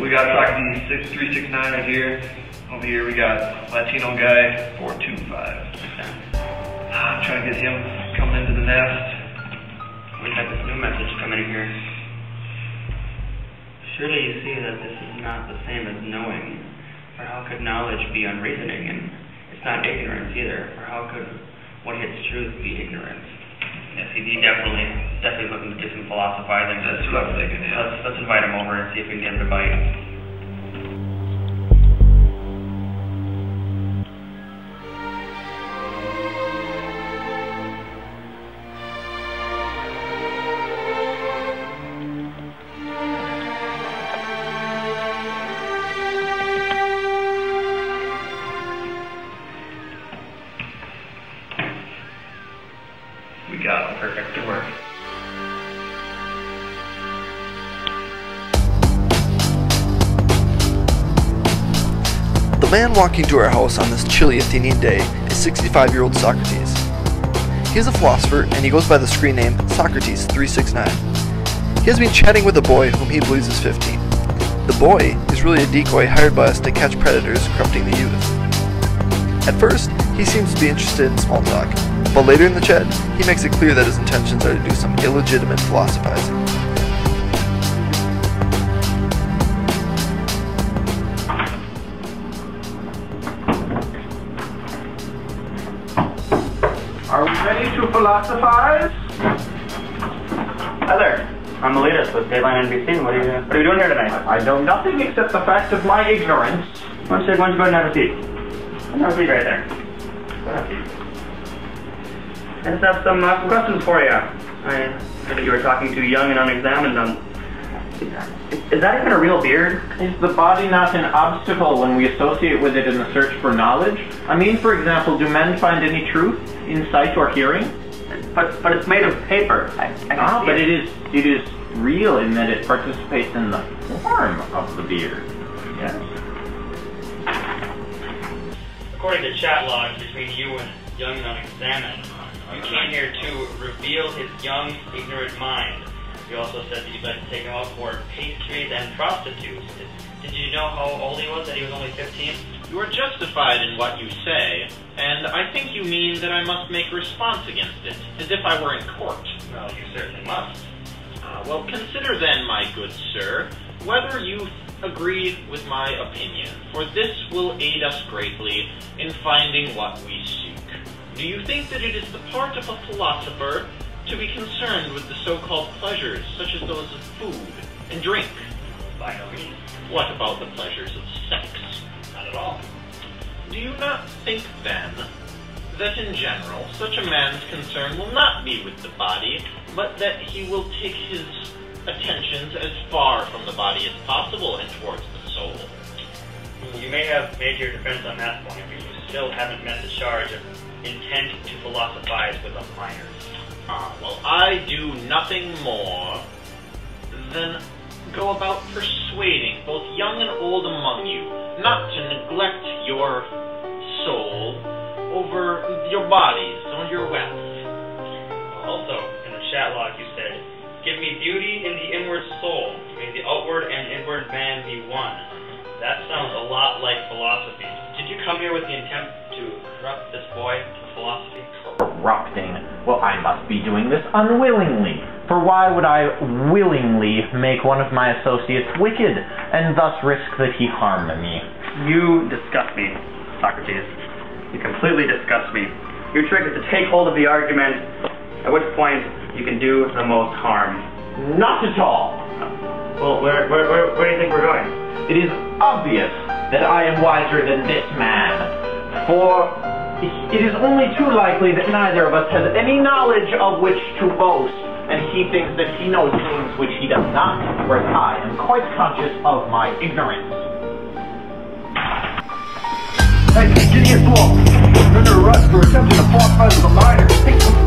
we got Socrates 6369 right here. Over here we got Latino guy 425. Ah, I'm trying to get him coming into the nest. We had this new message coming in here. Surely you see that this is not the same as knowing. For how could knowledge be unreasoning? And it's not ignorance either. For how could what hits truth be ignorance? Yes, he, he definitely, definitely looking to do some philosophizing. That's what I'm thinking, yeah. Let's, let's invite him over and see if we can get him to bite. The man walking to our house on this chilly Athenian day is 65 year old Socrates. He is a philosopher and he goes by the screen name Socrates369. He has been chatting with a boy whom he believes is 15. The boy is really a decoy hired by us to catch predators corrupting the youth. At first, he seems to be interested in small talk, but later in the chat, he makes it clear that his intentions are to do some illegitimate philosophizing. Are we ready to philosophize? Hi there. I'm Meletus with Dateline NBC. What are you, what are you doing here tonight? I know nothing except the fact of my ignorance. Why don't you, why don't you go ahead and have a seat? Have a seat right there. Go have. I just have some, uh, some questions for you. I heard that you were talking to young and unexamined on... Is that even a real beard? Is the body not an obstacle when we associate with it in the search for knowledge? I mean, for example, do men find any truth in sight or hearing? But but it's made of paper. I, I Ah, see but it. it is it is real in that it participates in the form of the beard. Yes. According to chat logs between you and young and unexamined, you came here to reveal his young, ignorant mind. You also said that you'd like to take him out for pastries and prostitutes. Did, did you know how old he was, that he was only 15? You are justified in what you say, and I think you mean that I must make response against it, as if I were in court. Well, you certainly must. Uh, well, consider then, my good sir, whether you agree with my opinion, for this will aid us greatly in finding what we seek. Do you think that it is the part of a philosopher to be concerned with the so-called pleasures, such as those of food and drink? By no means. What about the pleasures of sex? Not at all. Do you not think, then, that in general, such a man's concern will not be with the body, but that he will take his attentions as far from the body as possible and towards the soul? You may have made your defense on that point, but you still haven't met the charge of intent to philosophize with a minor. Ah, well, I do nothing more than go about persuading both young and old among you not to neglect your soul over your bodies or your wealth. Also, in the chat log, you said, Give me beauty in the inward soul. May the outward and inward man be one. That sounds a lot like philosophy. Did you come here with the intent to corrupt this boy. Well, I must be doing this unwillingly. For why would I willingly make one of my associates wicked, and thus risk that he harm me? You disgust me, Socrates. You completely disgust me. Your trick is to take hold of the argument, at which point you can do the most harm. Not at all. Well, where, where, where, where do you think we're going? It is obvious that I am wiser than this man, for it is only too likely that neither of us has any knowledge of which to boast, and he thinks that he knows things which he does not, whereas I am quite conscious of my ignorance. Hey, Gideon you're under arrest for attempting to philosophize with a minor.